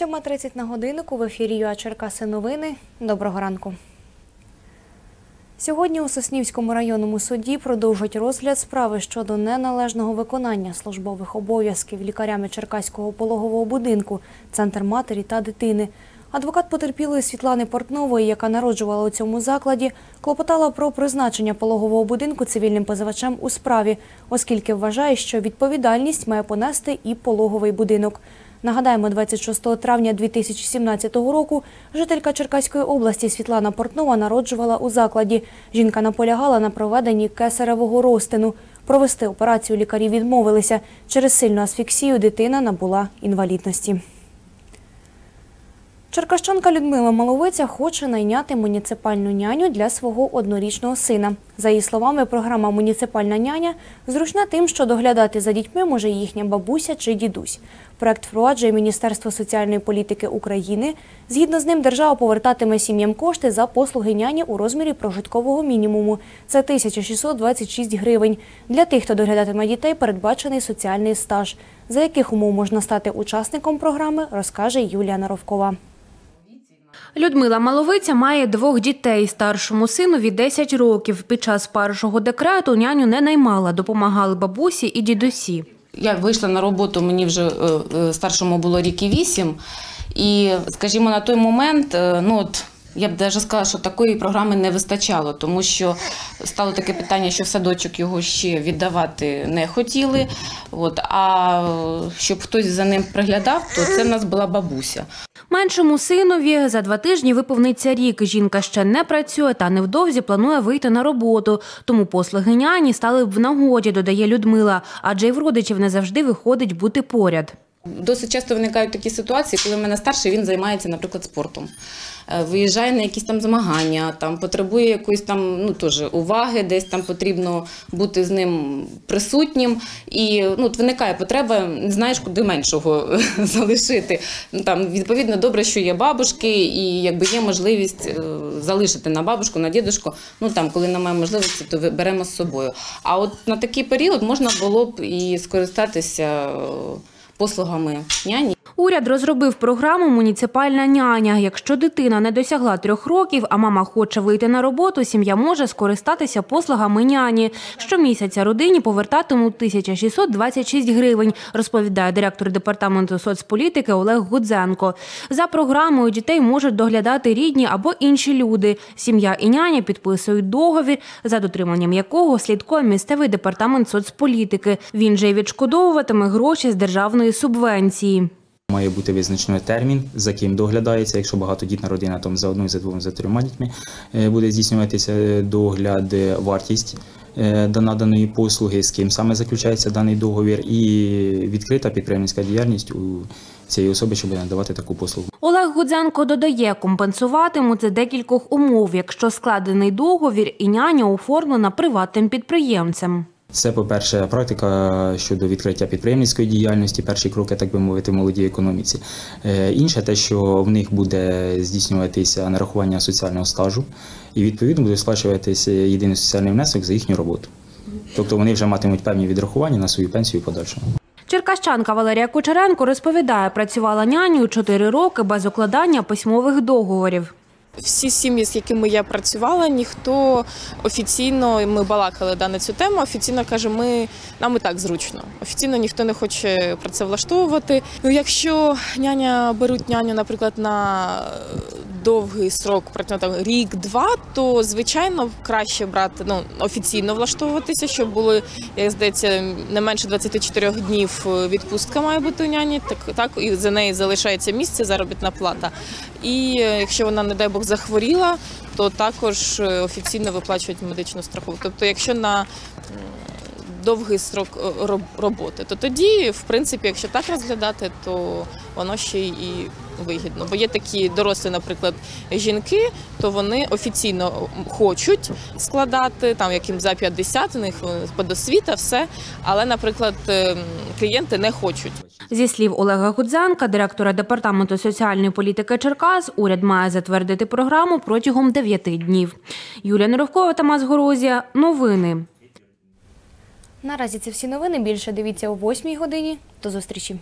7.30 на годиннику в ефірі ЮА Черкаси новини. Доброго ранку. Сьогодні у Соснівському районному суді продовжать розгляд справи щодо неналежного виконання службових обов'язків лікарями Черкаського пологового будинку, центр матері та дитини. Адвокат потерпілої Світлани Портнової, яка народжувала у цьому закладі, клопотала про призначення пологового будинку цивільним позивачем у справі, оскільки вважає, що відповідальність має понести і пологовий будинок. Нагадаємо, 26 травня 2017 року жителька Черкаської області Світлана Портнова народжувала у закладі. Жінка наполягала на проведенні кесаревого розтину. Провести операцію лікарі відмовилися. Через сильну асфіксію дитина набула інвалідності. Черкащанка Людмила Маловиця хоче найняти муніципальну няню для свого однорічного сина. За її словами, програма Муніципальна няня зручна тим, що доглядати за дітьми може їхня бабуся чи дідусь. Проект впроваджує Міністерство соціальної політики України. Згідно з ним, держава повертатиме сім'ям кошти за послуги няні у розмірі прожиткового мінімуму. Це 1626 гривень. Для тих, хто доглядатиме дітей, передбачений соціальний стаж. За яких умов можна стати учасником програми, розкаже Юлія Наровкова. Людмила Маловиця має двох дітей. Старшому синові 10 років. Під час першого декрету няню не наймала, допомагали бабусі і дідусі. Я вийшла на роботу, мені вже е, е, старшому було рік і вісім. І, скажімо, на той момент, е, ну от. Я б навіть сказала, що такої програми не вистачало, тому що стало таке питання, що в садочок його ще віддавати не хотіли. От, а щоб хтось за ним приглядав, то це в нас була бабуся. Меншому синові за два тижні виповниться рік. Жінка ще не працює та невдовзі планує вийти на роботу. Тому послуги няні стали б в нагоді, додає Людмила, адже й в родичів не завжди виходить бути поряд. Досить часто виникають такі ситуації, коли в мене старший він займається, наприклад, спортом. Е, Виїжджає на якісь там змагання, там потребує якоїсь там ну теж уваги, десь там потрібно бути з ним присутнім. І ну от виникає потреба, не знаєш, куди меншого залишити. Ну там відповідно добре, що є бабушки, і якби є можливість е, залишити на бабушку, на дідушку. Ну там, коли немає можливості, то беремо з собою. А от на такий період можна було б і скористатися е, послугами няні. Уряд розробив програму Муніципальна няня. Якщо дитина не досягла трьох років, а мама хоче вийти на роботу, сім'я може скористатися послугами няні. Щомісяця родині повертатимуть 1626 гривень, розповідає директор департаменту соцполітики Олег Гудзенко. За програмою дітей можуть доглядати рідні або інші люди. Сім'я і няня підписують договір, за дотриманням якого слідкує місцевий департамент соцполітики. Він же й відшкодовуватиме гроші з державної субвенції. Має бути визначений термін, за ким доглядається. Якщо багатодітна родина, то за одною, за двома, за трьома дітьми е, буде здійснюватися е, догляд, е, вартість до наданої послуги, з ким саме заключається даний договір, і відкрита підприємницька діяльність у цієї особи, щоб надавати таку послугу. Олег Гудзенко додає, компенсуватимуть за декількох умов, якщо складений договір і няня оформлена приватним підприємцем. Це, по-перше, практика щодо відкриття підприємницької діяльності, перші кроки, так би мовити, молодій економіці. Е, Інше те, що в них буде здійснюватися нарахування соціального стажу, і відповідно буде сплачуватися єдиний соціальний внесок за їхню роботу. Тобто вони вже матимуть певні відрахування на свою пенсію в подальшому. Черкащанка Валерія Кучеренко розповідає, працювала нянею 4 роки без укладання письмових договорів. Всі сім'ї, з якими я працювала, ніхто офіційно ми балакали да, на цю тему. Офіційно каже, ми нам і так зручно. Офіційно ніхто не хоче працевлаштовувати. Ну, якщо няня беруть няню, наприклад, на довгий срок, протягом рік-два, то звичайно краще брати ну офіційно влаштовуватися, щоб були, як здається, не менше 24 днів відпустка має бути у няні. Так так і за неї залишається місце, заробітна плата. І е, якщо вона, не дай Бог, захворіла, то також е, офіційно виплачують медичну страховку. Тобто, якщо на довгий строк е, роботи, то тоді, в принципі, якщо так розглядати, то воно ще і вигідно. Бо є такі дорослі, наприклад, жінки, то вони офіційно хочуть складати, там яким за 50, у них е, подосвіта, все. Але, наприклад, е, клієнти не хочуть. Зі слів Олега Гудзенка, директора департаменту соціальної політики Черкас, уряд має затвердити програму протягом 9 днів. Юлія Неровкова, Тамас Горозія. Новини. Наразі це всі новини. Більше дивіться о 8 годині. До зустрічі.